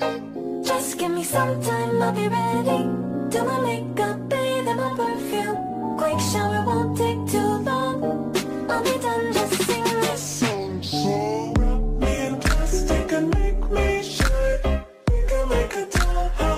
Just give me some time, I'll be ready. Do my makeup, bathe in my perfume. Quick shower won't take too long. I'll be done, just sing this song. So wrap me in plastic and make me shine. We can make a dollhouse